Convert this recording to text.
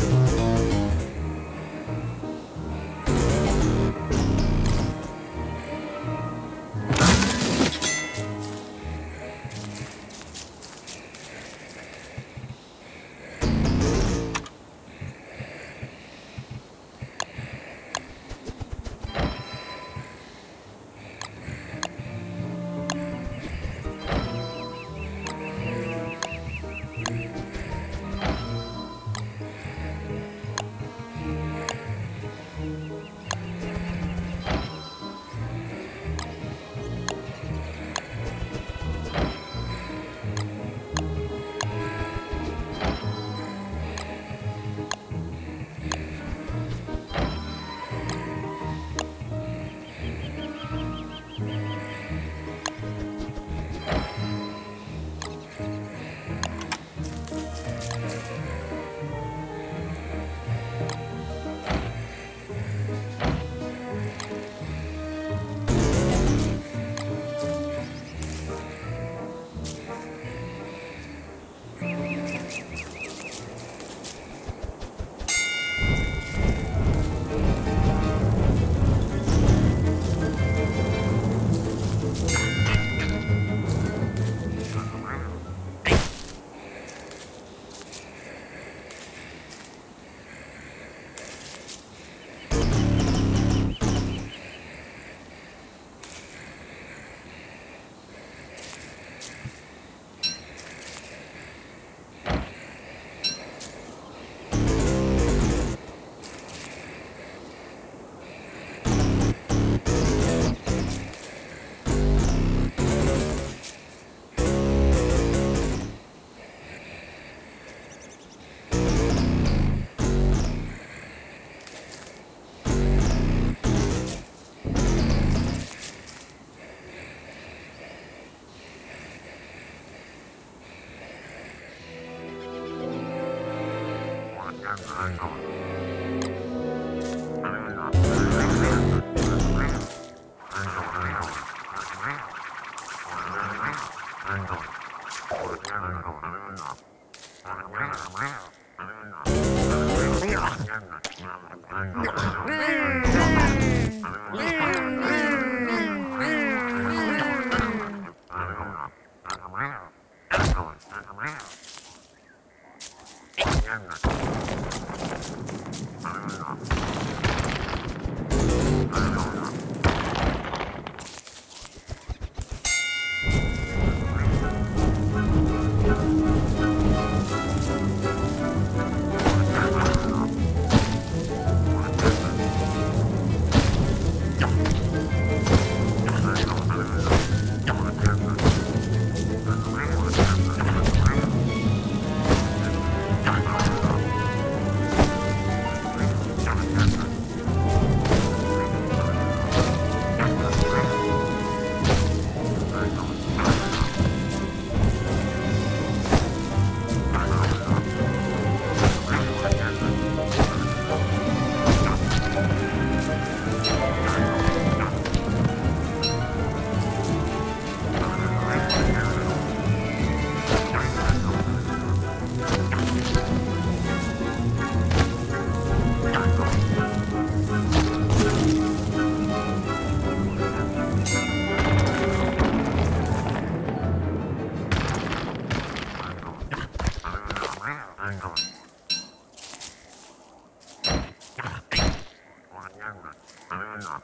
Thank Wow. Hang on.